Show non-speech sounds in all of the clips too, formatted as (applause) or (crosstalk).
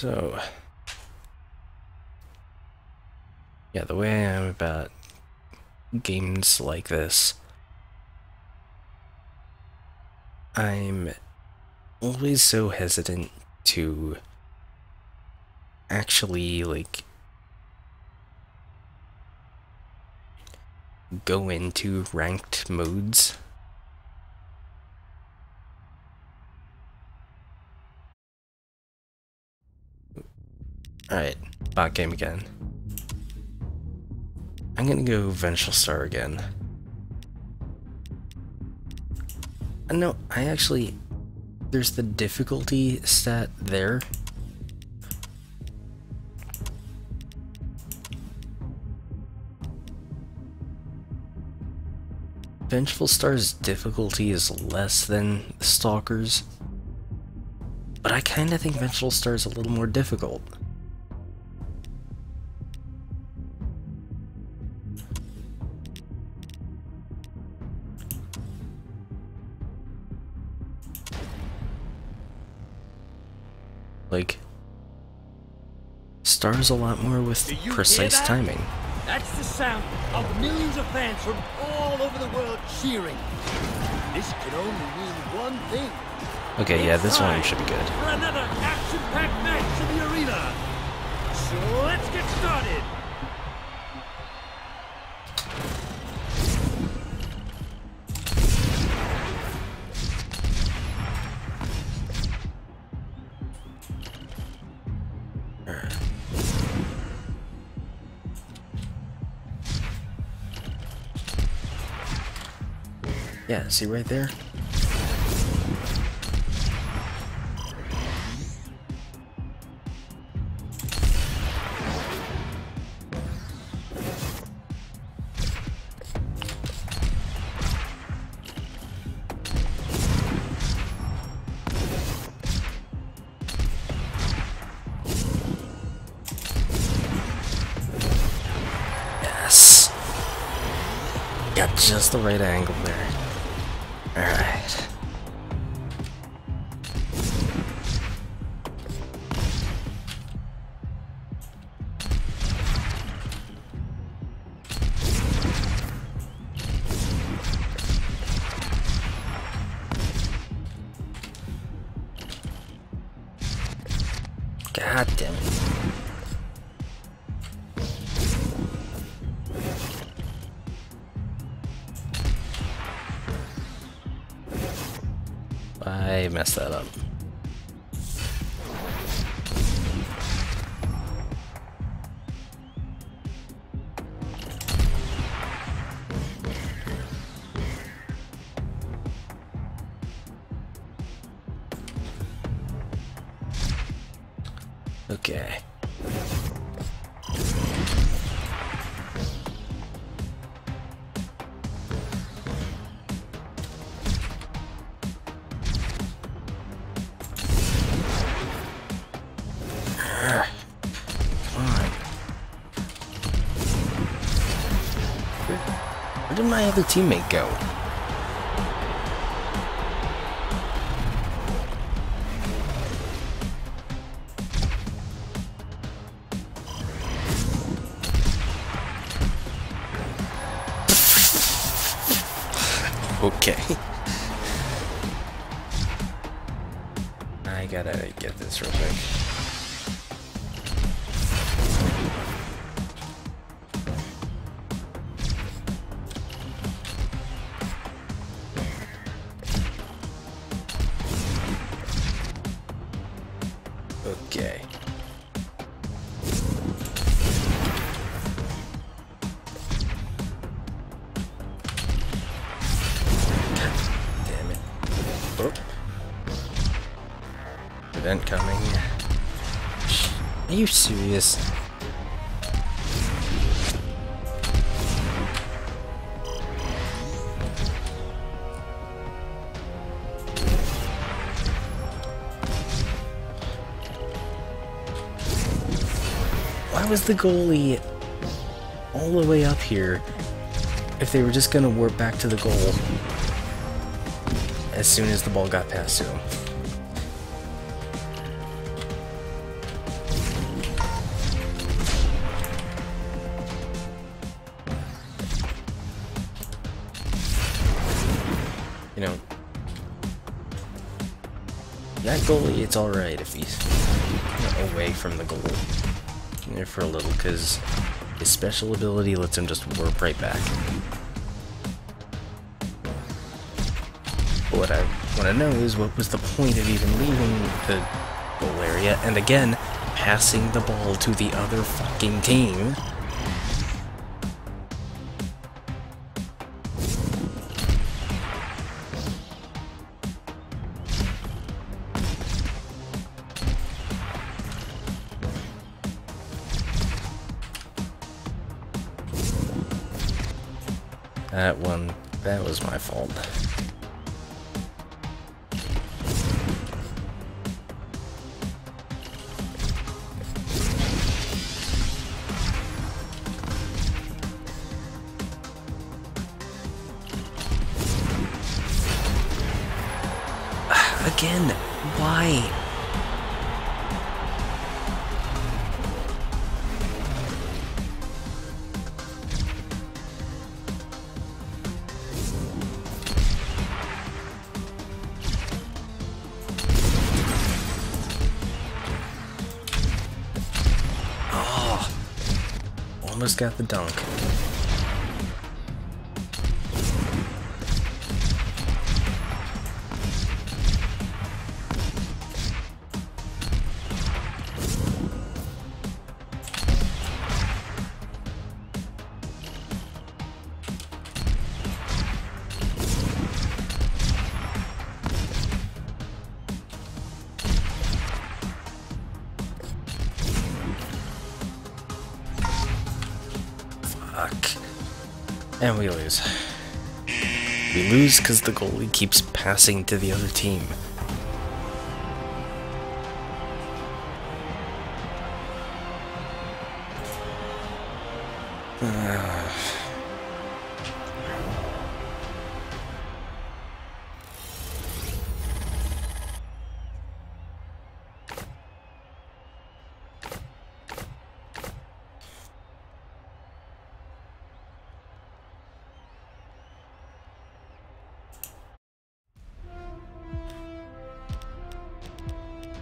So, yeah, the way I am about games like this, I'm always so hesitant to actually, like, go into ranked modes. Alright, bot game again. I'm gonna go Vengeful Star again. Uh, no, I actually... There's the difficulty stat there. Vengeful Star's difficulty is less than Stalker's, but I kinda think Vengeful Star is a little more difficult. Star's a lot more with precise timing. That's the sound of millions of fans from all over the world cheering. This can only mean one thing. Okay, yeah, this one should be good. For another action-packed match in the arena. So let's get started. Yeah, see right there? Just the right angle there. Alright. God I messed that up. Teammate go? (laughs) Okay. Event coming. Are you serious? Why was the goalie all the way up here if they were just gonna warp back to the goal as soon as the ball got past him. You know, that goalie, it's alright if he's away from the goal there for a little, because his special ability lets him just warp right back. What I want to know is what was the point of even leaving the goal area, and again, passing the ball to the other fucking team Again, why? Ah, almost got the dunk. We lose. We lose because the goalie keeps passing to the other team.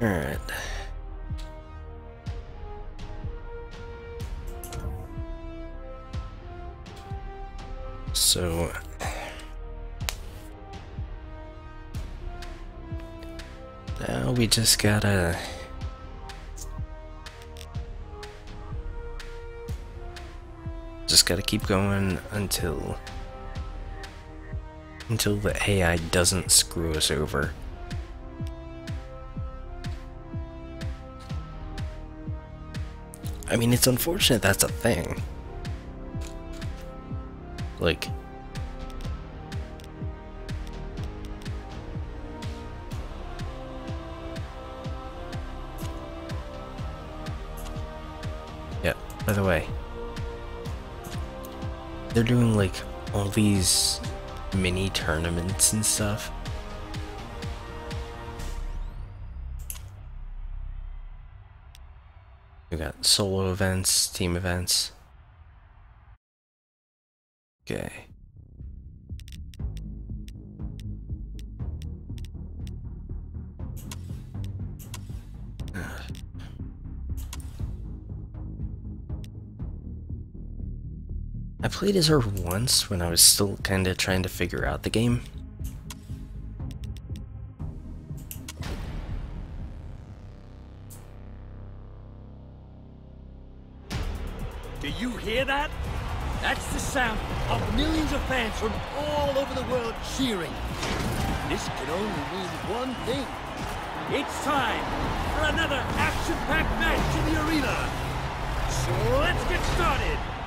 Alright. So... Now we just gotta... Just gotta keep going until... Until the AI doesn't screw us over. I mean, it's unfortunate that's a thing. Like... Yeah, by the way. They're doing like all these mini tournaments and stuff. Solo events, team events. Okay. I played as her once when I was still kinda trying to figure out the game. Sound of millions of fans from all over the world cheering. This can only mean one thing. It's time for another action-packed match in the arena. So let's get started.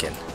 To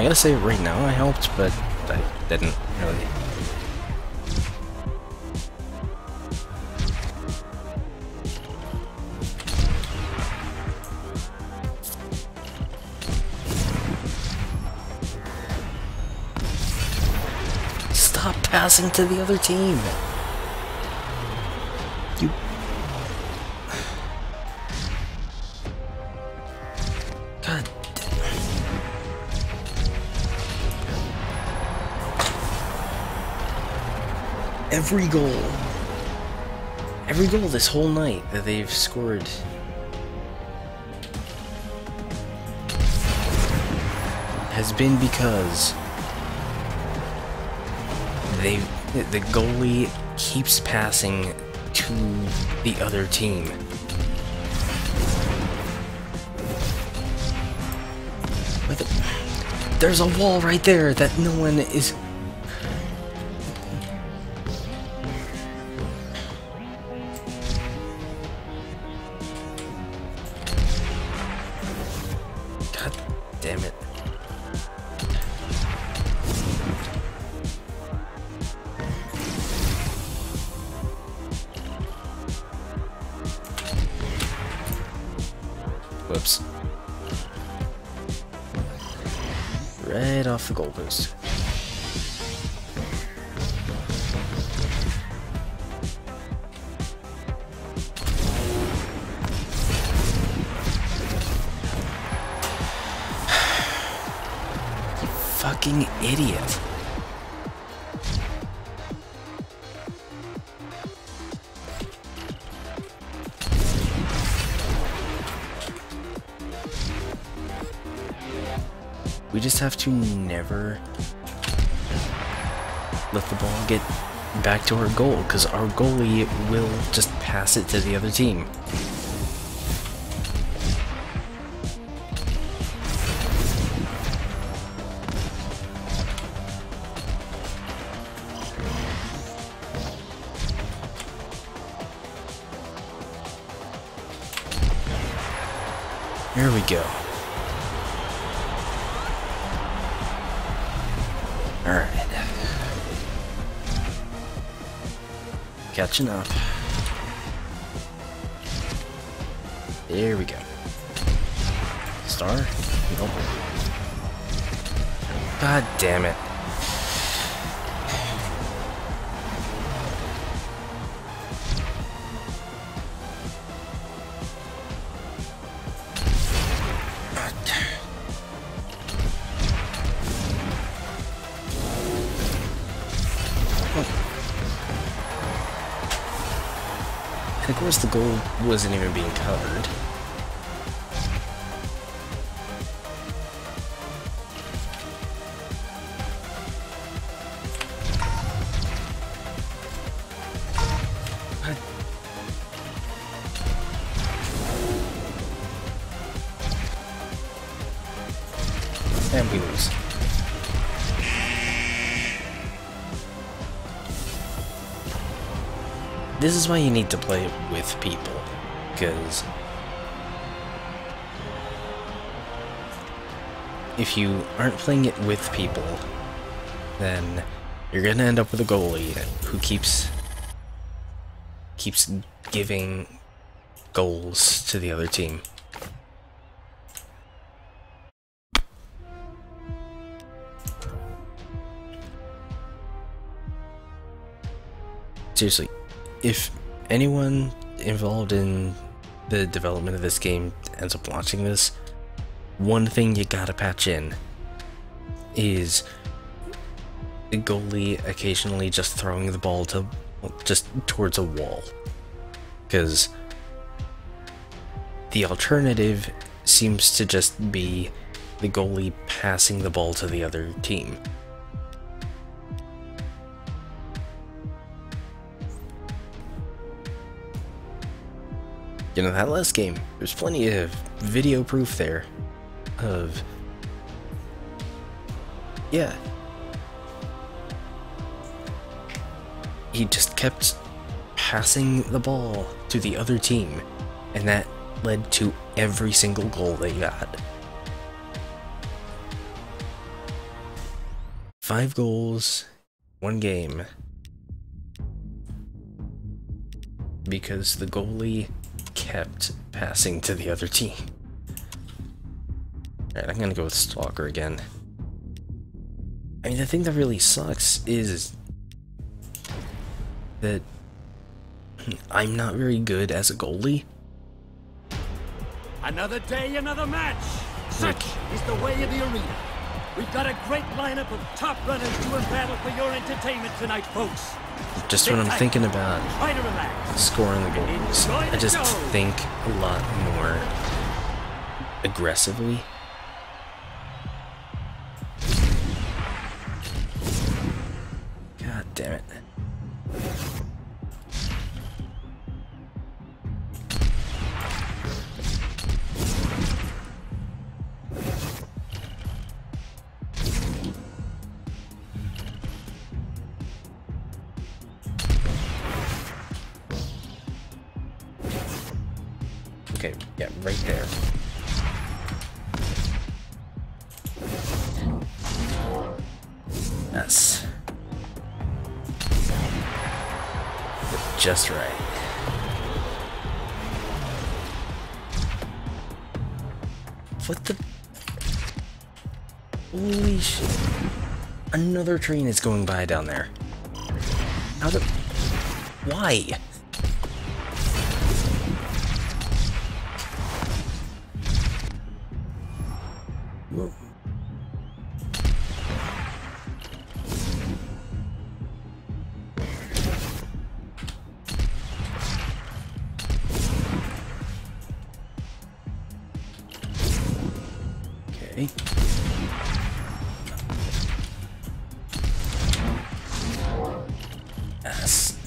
I gotta say right now I helped, but I didn't really. Stop passing to the other team. Every goal, every goal this whole night that they've scored has been because they the goalie keeps passing to the other team. But the- there's a wall right there that no one is Right off the goalpost. (sighs) You fucking idiot. We just have to never let the ball get back to our goal, because our goalie will just pass it to the other team. There we go. Catching up. There we go. Star? Nope. God damn it. Course the goal wasn't even being covered. Why you need to play it with people, because if you aren't playing it with people, then you're gonna end up with a goalie who keeps keeps giving goals to the other team. Seriously, if anyone involved in the development of this game ends up watching this, one thing you gotta patch in is the goalie occasionally just throwing the ball to just towards a wall. Because the alternative seems to just be the goalie passing the ball to the other team. You know, that last game, there's plenty of video proof there of. Yeah. He just kept passing the ball to the other team, and that led to every single goal they got. Five goals, one game. Because the goalie kept passing to the other team. Alright, I'm gonna go with Stalker again. I mean, the thing that really sucks is that I'm not very good as a goalie. Another day, another match. Such is the way of the arena. We've got a great lineup of top runners doing battle for your entertainment tonight, folks. Just when I'm thinking about Try to relax. scoring the goals, I just think a lot more aggressively. Yeah, right there. Yes. Just right. What the? Holy shit. Another train is going by down there. How the... Why?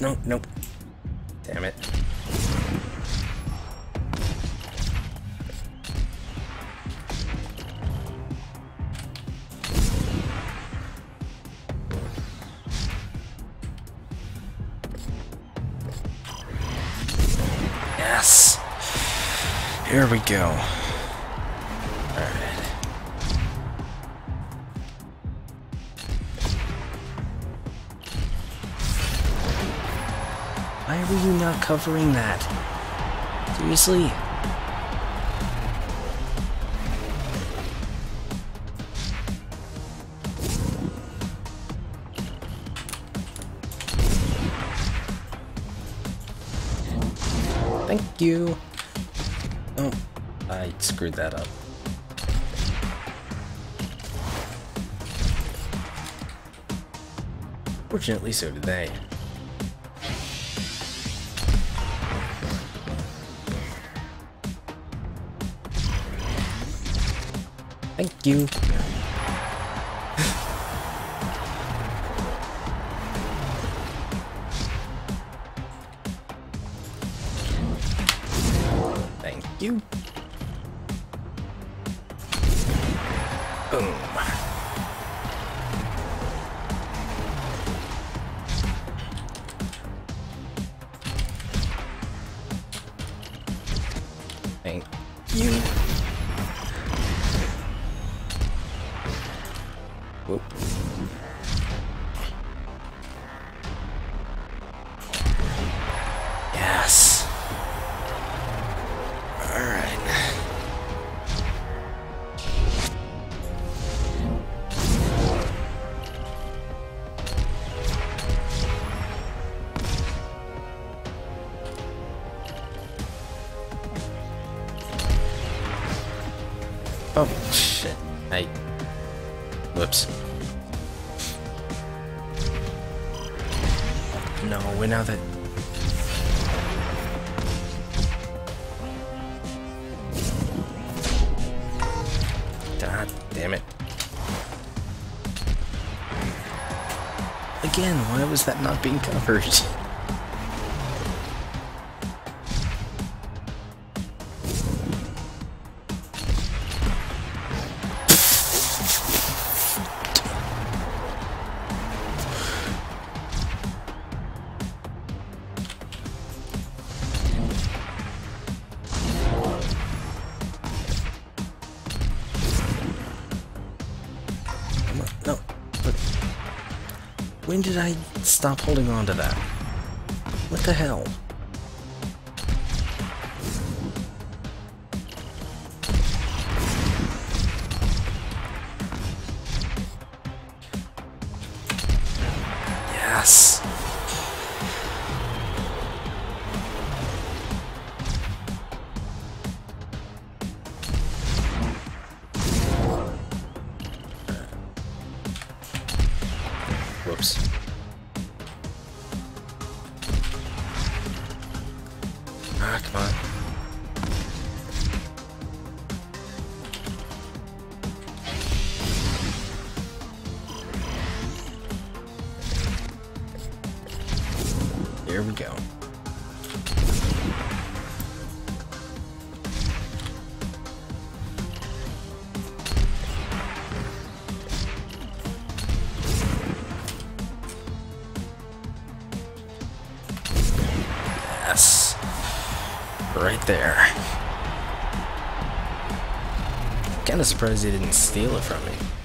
No, nope. Damn it. Yes. Here we go. Why were you not covering that? Seriously? Thank you. Oh, I screwed that up. Fortunately, so did they. You. Thank you. Boom. Oh, shit. Hey. Whoops. No, we're now that... God damn it. Again, why was that not being covered? (laughs) did I stop holding on to that? What the hell? Yes. Whoops. Surprised he didn't steal it from me.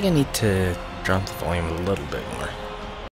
Think I need to drop the volume a little bit more.